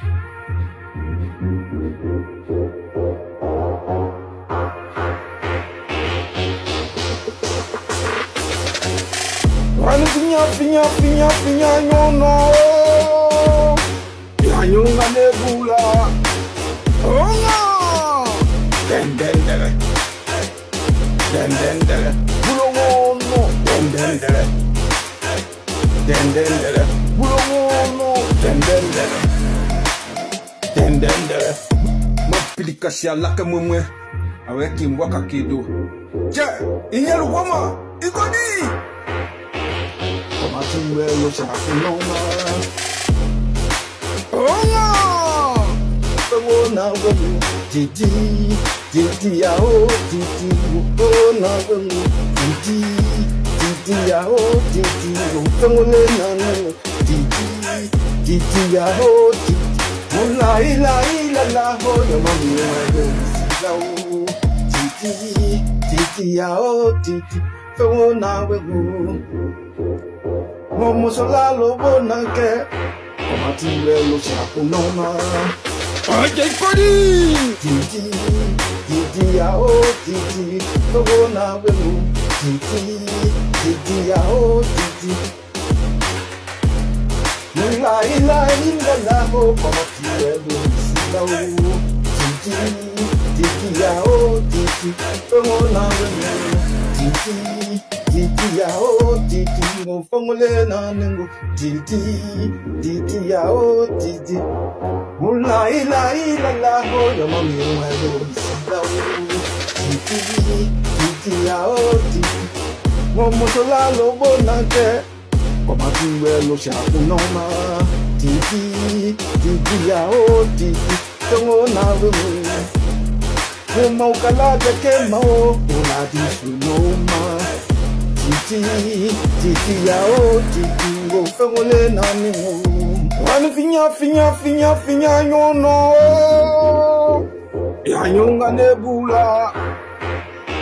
Wani pinya pinya pinya pinya nyono Yanyunga nebula. Oh, Onga Den den dere Den den dere Bulongono Den den dere Den den dere Bulongono Den den dere ndendere mapilikasia laka mwemwe awe kimbwa kakidu. Je inyelukoma ikodi omatimbelo cakakunoma oya! Ewona gwemu didi didi yao didi ona gwemu didi didi yao didi ofengole nanene didi didi yao didi Mula ila ila la ho Yo mami wego Lao Didi Didi yao Didi Wona wemu Momo sola lo bonanke Koma tuwe lo shakunoma Ajay Kodi! Titi, titi yao, titi, togo na wemu. Titi, titi yao, titi. La ho, kama tiwe lo sila o. Titi, titi yao, titi, togo na wemu. Titi, titi yao, titi, mo fongole na nengo. Titi, titi yao, titi. Mula ila ila la ho yo mami welo sila o titi titi ya o titi mo mo so la lo bo na ke ko ma ti welo sha ku no ma titi titi ya o titi to mo na we mo mo mo kala de ke mo o la di su no ma titi titi ya o titi go fe mo le na ni mo Wani finya finya finya finya nyono Ya nyonga nebula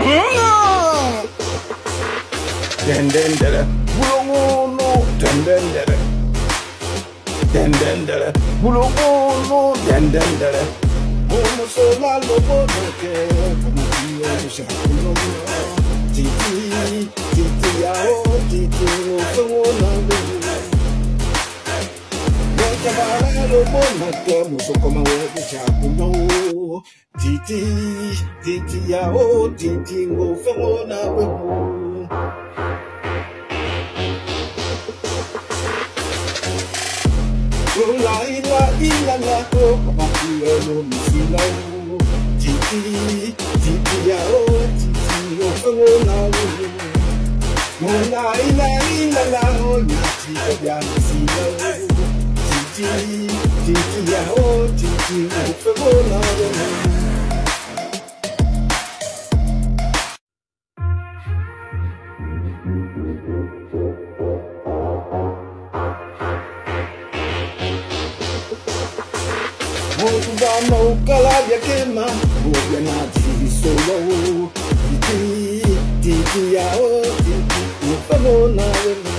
Nga Den den dere Bulongono Den den Como sola lobo doke Como tío de shakuno Titi Titi yao Titi no fengona bebe Cabalero bonake musoko mawewe chakuno Titi, titi yao, titi ngofengo na Oh la la la la oh papa no misi la oh titi titi ya oh titi oh oh la oh Oh la la la la oh ya titi ya misi la oh titi titi ya oh titi oh oh la oh kalabya kema Mubya na tiri solo Titi, titi yao, titi Ufamo na wema